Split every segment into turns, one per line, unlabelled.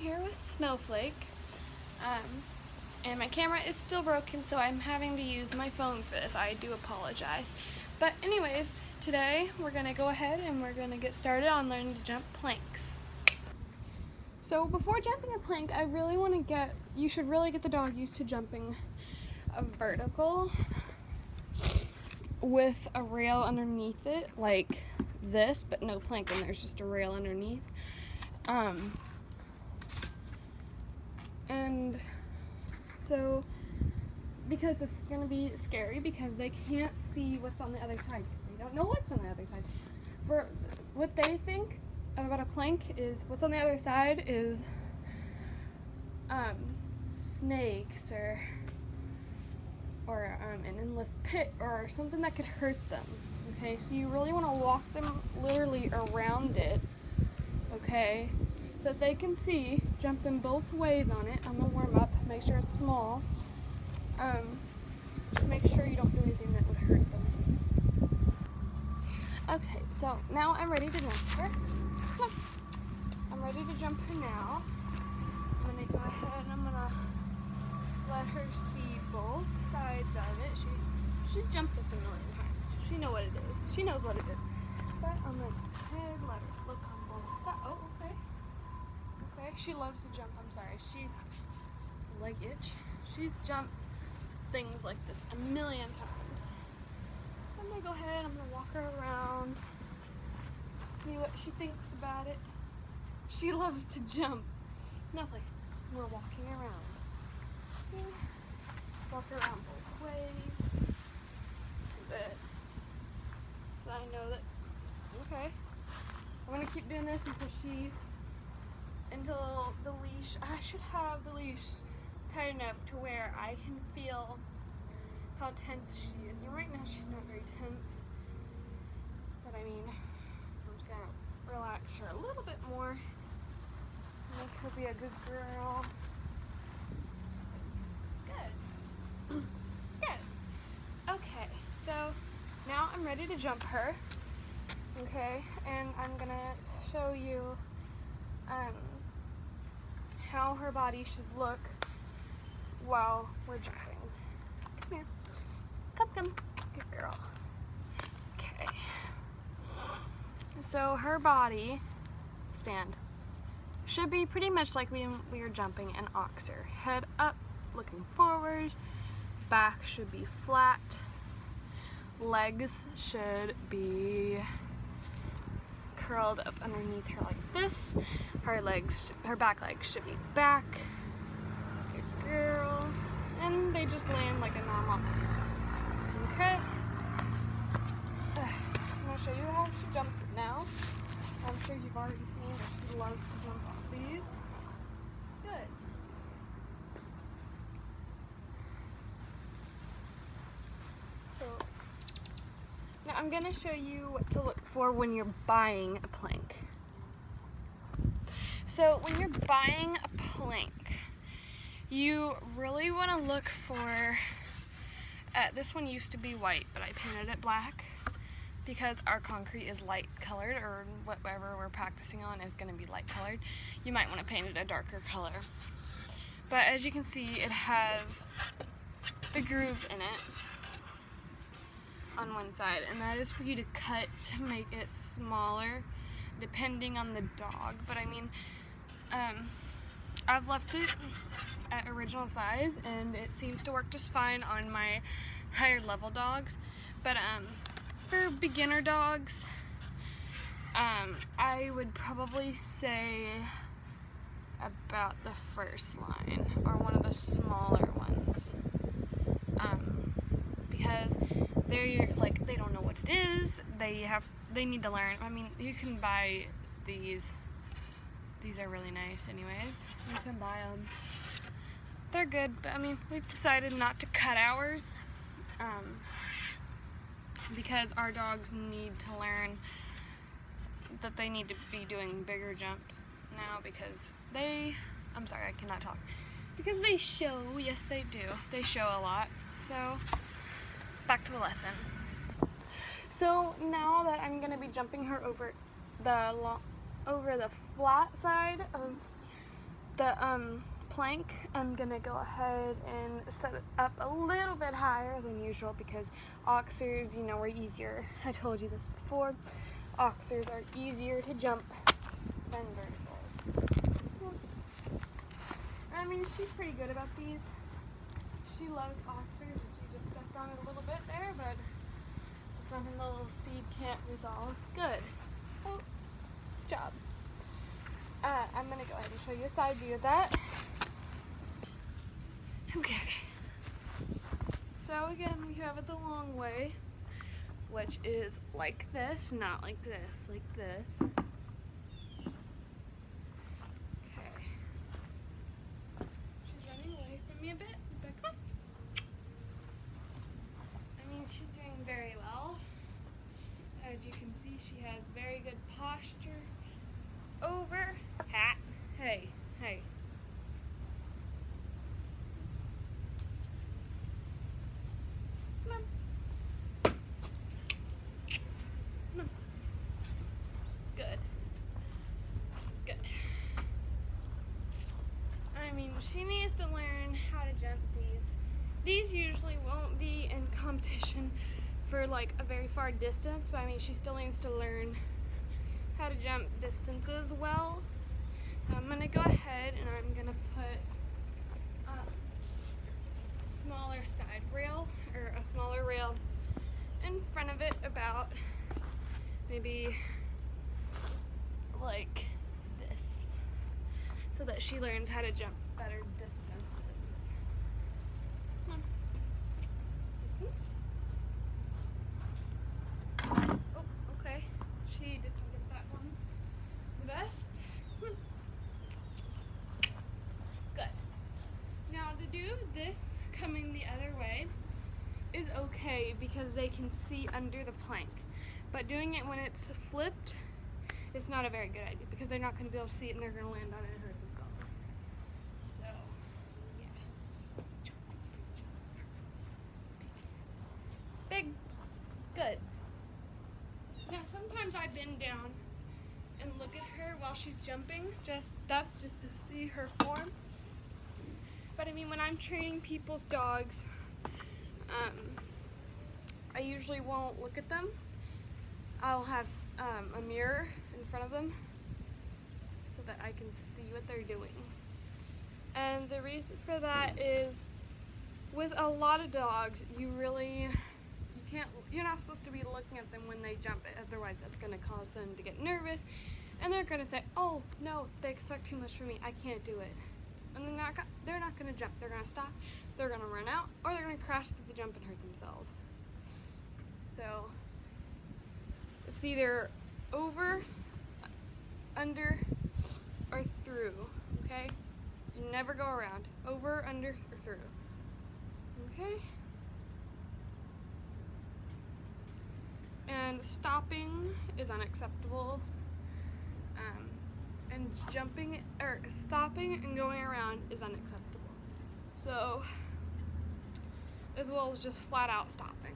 here with Snowflake um, and my camera is still broken so I'm having to use my phone for this. I do apologize. But anyways, today we're going to go ahead and we're going to get started on learning to jump planks. So before jumping a plank, I really want to get, you should really get the dog used to jumping a vertical with a rail underneath it, like this, but no plank, and there's just a rail underneath. Um, and so, because it's gonna be scary because they can't see what's on the other side. They don't know what's on the other side. For what they think about a plank is what's on the other side is um, snakes or or um, an endless pit or something that could hurt them. Okay, so you really want to walk them literally around it. Okay, so they can see. Jump them both ways on it on the warm up. Make sure it's small. Um, just make sure you don't do anything that would hurt them. Okay, so now I'm ready to jump her. I'm ready to jump her now. I'm gonna go ahead and I'm gonna let her see both sides of it. She she's jumped this a million times. She know what it is. She knows what it is. But I'm gonna head let her look on both sides. Oh, okay. Okay. She loves to jump. I'm sorry. She's leg itch. She's jumped things like this a million times. I'm gonna go ahead. I'm gonna walk her around. See what she thinks about it. She loves to jump. Nothing. We're walking around. See? Walk around both ways. But, so I know that, okay. I'm gonna keep doing this until she, until the leash, I should have the leash tight enough to where I can feel how tense she is. And right now she's not very tense. But I mean, I'm just gonna relax her a little bit more. Make her be a good girl. Good. Good. Okay, so now I'm ready to jump her. Okay, and I'm gonna show you um, how her body should look while we're jumping. Come here. Come, come. Good girl. Okay. So her body, stand, should be pretty much like when we were jumping an oxer. Head up, looking forward. Back should be flat. Legs should be curled up underneath her like this. Her legs, her back legs should be back. Good girl. And they just land like a normal Okay. I'm gonna show you how she jumps now. I'm sure you've already seen that she loves to jump off these. Good. So, now I'm gonna show you what to look for when you're buying a plank. So when you're buying a plank, you really want to look for, uh, this one used to be white, but I painted it black because our concrete is light colored or whatever we're practicing on is going to be light colored. You might want to paint it a darker color. But as you can see, it has the grooves in it on one side and that is for you to cut to make it smaller depending on the dog. But I mean, um, I've left it at original size and it seems to work just fine on my higher level dogs. But um, for beginner dogs, um, I would probably say about the first line or one of the smaller ones. Um, because they're like they don't know what it is. They have they need to learn. I mean, you can buy these. These are really nice, anyways. You can buy them. They're good, but I mean, we've decided not to cut ours. Um, because our dogs need to learn that they need to be doing bigger jumps now because they, I'm sorry, I cannot talk. Because they show, yes they do, they show a lot. So, back to the lesson. So now that I'm gonna be jumping her over the long, over the flat side of the um, plank, I'm gonna go ahead and set it up a little bit higher than usual because oxers, you know, are easier. I told you this before. Oxers are easier to jump than verticals. I mean, she's pretty good about these. She loves oxers, and she just stepped on it a little bit there, but it's nothing the little speed can't resolve. Good. Oh, job. Uh, I'm gonna go ahead and show you a side view of that. Okay. So again, we have it the long way, which is like this, not like this, like this. Okay. She's running away from me a bit. But come on. I mean, she's doing very well. As you can see, she has very good posture. Over. Hat. Hey, hey. Come on. Come on. Good. Good. I mean, she needs to learn how to jump these. These usually won't be in competition for like a very far distance, but I mean, she still needs to learn how to jump distances well. So I'm gonna go ahead and I'm gonna put a smaller side rail or a smaller rail in front of it about maybe like so that she learns how to jump better distances. Come on. Distance. Oh, okay. She didn't get that one the best. Good. Now to do this coming the other way is okay because they can see under the plank. But doing it when it's flipped it's not a very good idea because they're not going to be able to see it and they're going to land on it and hurt themselves. So, yeah. Big. Good. Now sometimes I bend down and look at her while she's jumping. Just that's just to see her form. But I mean, when I'm training people's dogs, um, I usually won't look at them. I'll have um, a mirror in front of them so that I can see what they're doing. And the reason for that is with a lot of dogs, you really can't you're not supposed to be looking at them when they jump otherwise that's going to cause them to get nervous. And they're going to say oh no they expect too much from me i can't do it. And they're not they're not going to jump they're going to stop they're going to run out or they're going to crash through the jump and hurt themselves. So it's either over under or through okay? You never go around over under or through okay and stopping is unacceptable. Um, and jumping or stopping and going around is unacceptable. So, as well as just flat out stopping.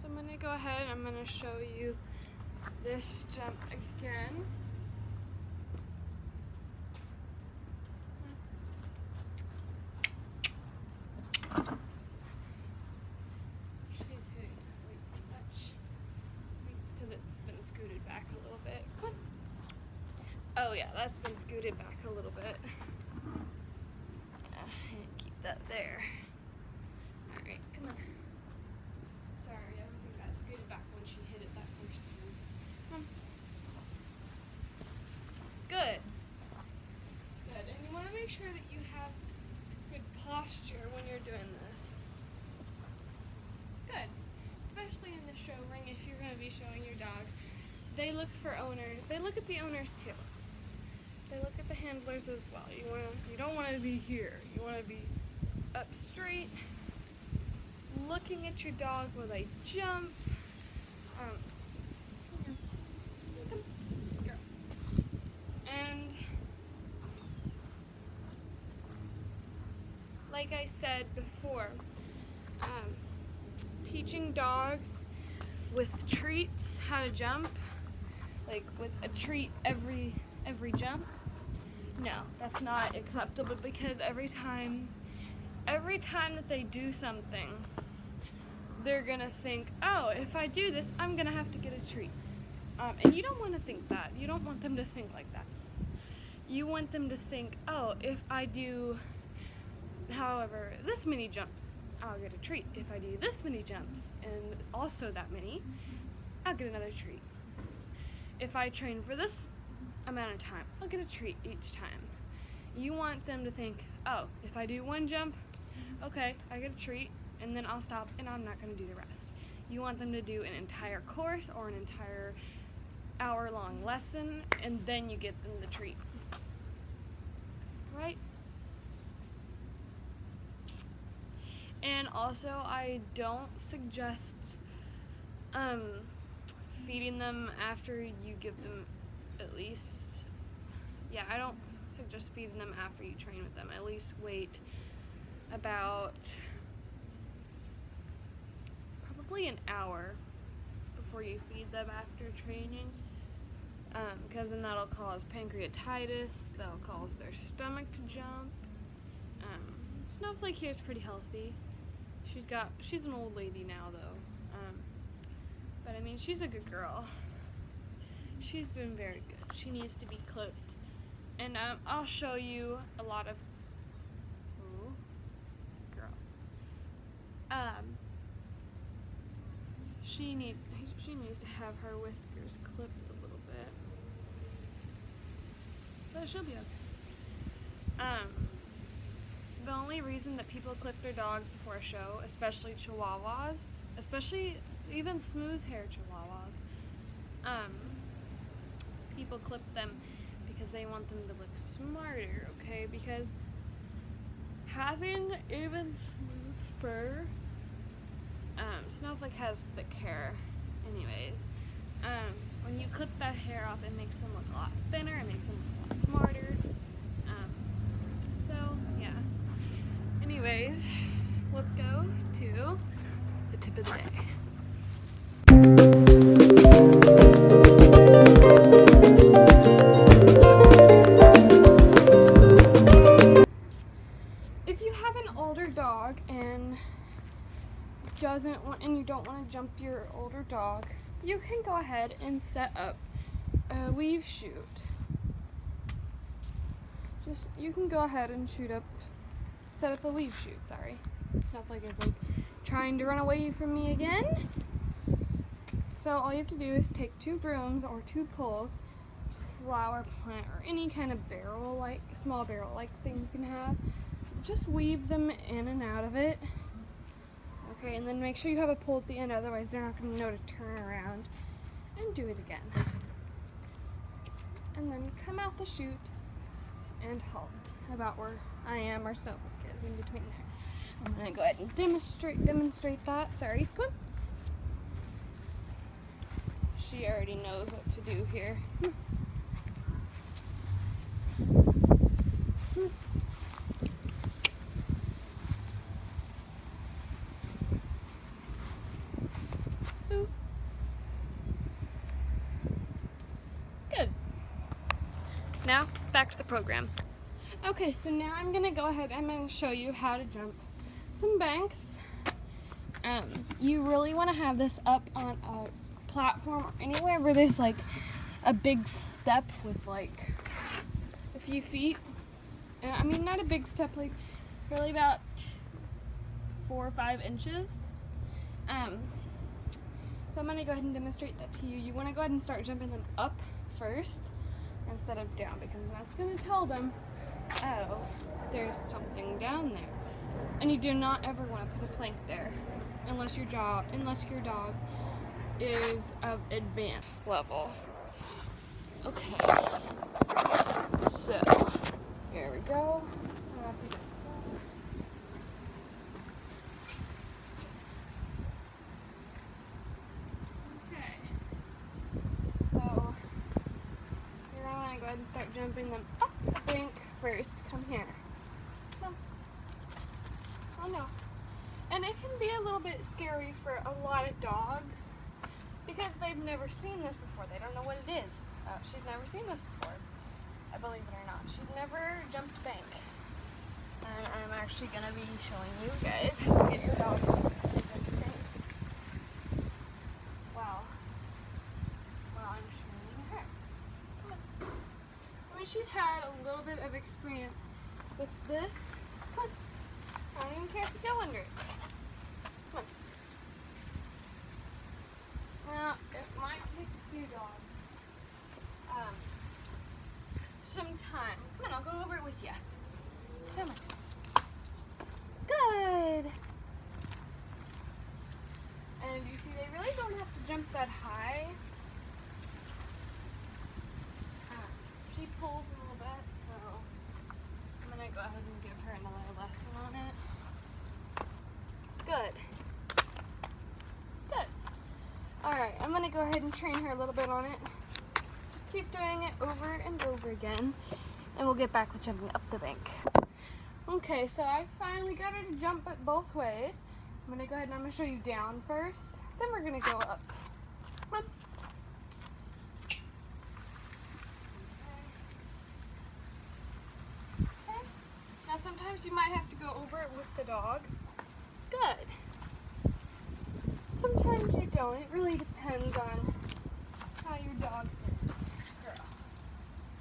So I'm gonna go ahead. And I'm gonna show you this jump again hitting that way too much. I think it's because it's been scooted back a little bit. Oh yeah, that's been scooted back a little bit. Uh, and keep that there. Alright, come on. Sorry, everything got scooted back when she hit it that first time. Come on. Good. Good. And you want to make sure that you have good posture when you're doing this. Good. Especially in the show ring if you're going to be showing your dog. They look for owners. They look at the owners too. They look at the handlers as well. You want you don't want to be here. You want to be up straight looking at your dog while they jump. Um. And like I said before, um, teaching dogs with treats how to jump, like with a treat every every jump. No, that's not acceptable because every time, every time that they do something, they're gonna think, oh, if I do this, I'm gonna have to get a treat. Um, and you don't want to think that. You don't want them to think like that. You want them to think, oh, if I do, however, this many jumps, I'll get a treat. If I do this many jumps and also that many, I'll get another treat. If I train for this amount of time, I'll get a treat each time. You want them to think, oh, if I do one jump, okay, I get a treat, and then I'll stop and I'm not going to do the rest. You want them to do an entire course or an entire hour long lesson, and then you get them the treat. Right? And also, I don't suggest um, feeding them after you give them at least, yeah, I don't suggest feeding them after you train with them. At least wait about probably an hour before you feed them after training because um, then that'll cause pancreatitis, that'll cause their stomach to jump. Um, Snowflake here is pretty healthy. She's got, she's an old lady now though. Um, but I mean, she's a good girl. She's been very good. She needs to be clipped. And um, I'll show you a lot of, ooh, girl. Um, she needs, she needs to have her whiskers clipped a little bit. But she'll be okay. Um, the only reason that people clip their dogs before a show, especially Chihuahuas, especially even smooth hair Chihuahuas, um, people clip them because they want them to look smarter, okay? Because having even smooth fur, um, Snowflake has thick hair, anyways. Um, when you clip that hair off, it makes them look a lot thinner, it makes them look a lot smarter. Um, so, yeah. Anyways, let's go to the tip of the day. Don't want to jump your older dog, you can go ahead and set up a weave chute. Just you can go ahead and shoot up set up a weave chute, sorry. it's not like it's like trying to run away from me again. So all you have to do is take two brooms or two poles, flower plant or any kind of barrel like small barrel like thing you can have. Just weave them in and out of it. Okay, and then make sure you have a pull at the end, otherwise they're not going to know to turn around and do it again. And then come out the chute and halt about where I am or Snowflake is in between there. I'm going to go ahead and demonstrate demonstrate that. Sorry, come. She already knows what to do here. Good. Now, back to the program. Okay, so now I'm gonna go ahead I'm gonna show you how to jump some banks. Um, you really wanna have this up on a platform or anywhere where there's like a big step with like a few feet. Uh, I mean, not a big step, like really about four or five inches. Um, so I'm gonna go ahead and demonstrate that to you. You wanna go ahead and start jumping them up first instead of down because that's gonna tell them, oh, there's something down there. And you do not ever wanna put a plank there unless your jaw, unless your dog is of advanced level. Okay, so here we go. and start jumping them up the bank first. Come here. Come. Oh no. And it can be a little bit scary for a lot of dogs because they've never seen this before. They don't know what it is. Uh, she's never seen this before, I believe it or not. She's never jumped bank. And I'm actually going to be showing you guys how to get your dog she's had a little bit of experience with this. On. I don't even care if you go under it. Come on. Now, it might take a few dogs. Um, some time. Come on, I'll go over it with you. Come on. Good. And you see, they really don't have to jump that high. Um, she pulls a little bit, so Gonna go ahead and give her another lesson on it. Good. Good. Alright, I'm gonna go ahead and train her a little bit on it. Just keep doing it over and over again, and we'll get back with jumping up the bank. Okay, so I finally got her to jump it both ways. I'm gonna go ahead and I'm gonna show you down first, then we're gonna go up. Come on. Okay. Okay. Now sometimes you might have to go over it with the dog. Good. Sometimes you don't. It really depends on how your dog is. Girl.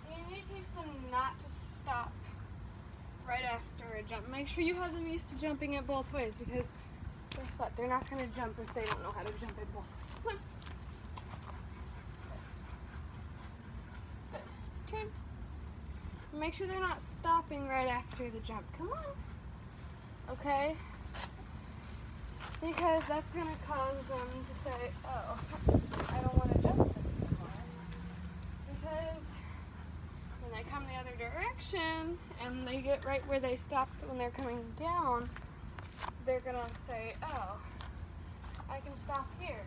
You need to teach them not to stop right after a jump. Make sure you have them used to jumping it both ways because guess what? They're not going to jump if they don't know how to jump it both ways. Good. Turn. Make sure they're not stopping right after the jump. Come on. Okay? Because that's going to cause them to say, oh, I don't want to jump this anymore. Because when they come the other direction and they get right where they stopped when they're coming down, they're going to say, oh, I can stop here.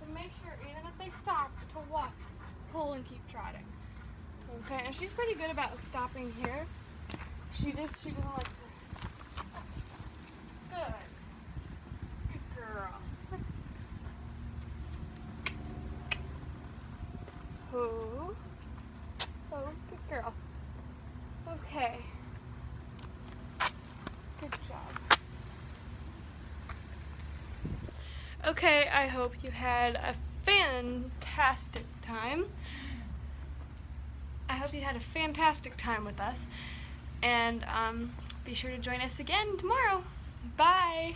So make sure, even if they stop, to walk, pull, and keep trotting. Okay, and she's pretty good about stopping here. She just, she doesn't like to. Good. Good girl. Oh. Oh, good girl. Okay. Good job. Okay, I hope you had a fantastic time. I hope you had a fantastic time with us. And um, be sure to join us again tomorrow. Bye.